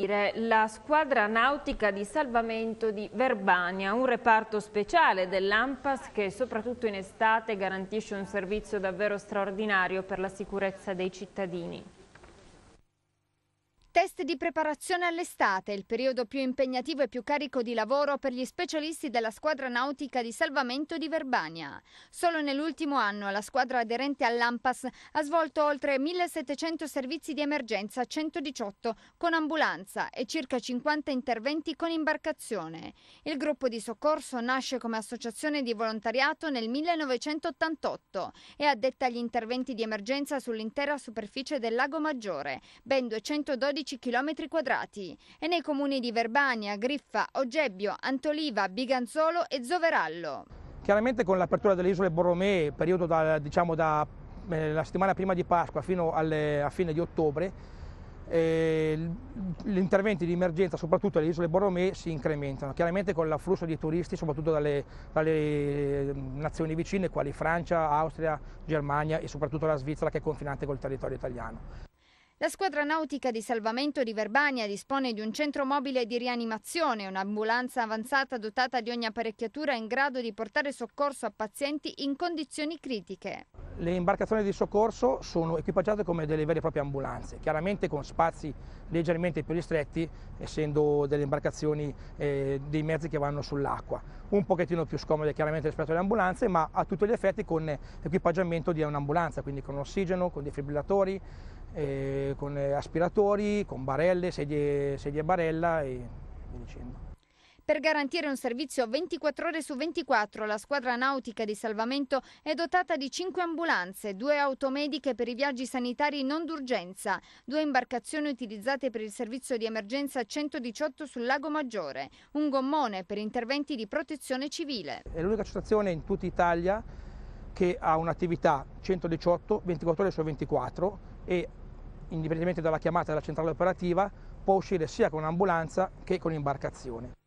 La squadra nautica di salvamento di Verbania, un reparto speciale dell'AMPAS che soprattutto in estate garantisce un servizio davvero straordinario per la sicurezza dei cittadini. Test di preparazione all'estate, il periodo più impegnativo e più carico di lavoro per gli specialisti della squadra nautica di salvamento di Verbania. Solo nell'ultimo anno la squadra aderente all'AMPAS ha svolto oltre 1700 servizi di emergenza, 118 con ambulanza e circa 50 interventi con imbarcazione. Il gruppo di soccorso nasce come associazione di volontariato nel 1988 e addetta agli interventi di emergenza sull'intera superficie del lago Maggiore, ben 212 12 km quadrati e nei comuni di Verbania, Griffa, Oggebbio, Antoliva, Biganzolo e Zoverallo. Chiaramente con l'apertura delle isole Borromee, periodo da, diciamo da eh, la settimana prima di Pasqua fino alle, a fine di ottobre, eh, gli interventi di emergenza, soprattutto alle isole Borromee, si incrementano. Chiaramente con l'afflusso di turisti, soprattutto dalle, dalle, nazioni vicine, quali Francia, Austria, Germania e soprattutto la Svizzera che è confinante col territorio italiano. La squadra nautica di salvamento di Verbania dispone di un centro mobile di rianimazione, un'ambulanza avanzata dotata di ogni apparecchiatura in grado di portare soccorso a pazienti in condizioni critiche. Le imbarcazioni di soccorso sono equipaggiate come delle vere e proprie ambulanze, chiaramente con spazi leggermente più ristretti, essendo delle imbarcazioni eh, dei mezzi che vanno sull'acqua. Un pochettino più scomode chiaramente rispetto alle ambulanze, ma a tutti gli effetti con equipaggiamento di un'ambulanza, quindi con ossigeno, con defibrillatori, eh, con aspiratori, con barelle, sedie, sedie barella e via dicendo. Per garantire un servizio 24 ore su 24, la squadra nautica di salvamento è dotata di 5 ambulanze, due automediche per i viaggi sanitari non d'urgenza, due imbarcazioni utilizzate per il servizio di emergenza 118 sul Lago Maggiore, un gommone per interventi di protezione civile. È l'unica associazione in tutta Italia che ha un'attività 118 24 ore su 24 e indipendentemente dalla chiamata della centrale operativa può uscire sia con un'ambulanza che con imbarcazione.